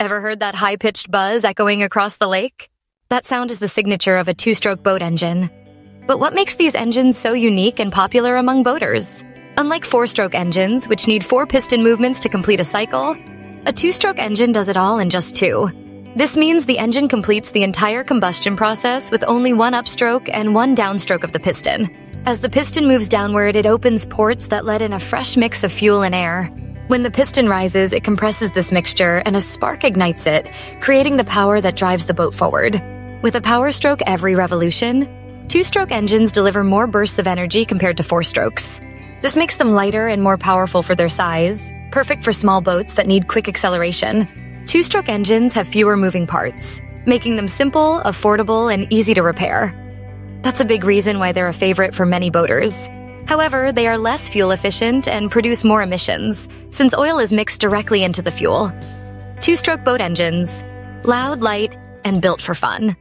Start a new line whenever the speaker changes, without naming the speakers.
Ever heard that high pitched buzz echoing across the lake? That sound is the signature of a two stroke boat engine. But what makes these engines so unique and popular among boaters? Unlike four stroke engines, which need four piston movements to complete a cycle, a two stroke engine does it all in just two. This means the engine completes the entire combustion process with only one upstroke and one downstroke of the piston. As the piston moves downward, it opens ports that let in a fresh mix of fuel and air. When the piston rises, it compresses this mixture and a spark ignites it, creating the power that drives the boat forward. With a power stroke every revolution, two stroke engines deliver more bursts of energy compared to four strokes. This makes them lighter and more powerful for their size, perfect for small boats that need quick acceleration. Two stroke engines have fewer moving parts, making them simple, affordable, and easy to repair. That's a big reason why they're a favorite for many boaters. However, they are less fuel efficient and produce more emissions, since oil is mixed directly into the fuel. Two stroke boat engines loud, light, and built for fun.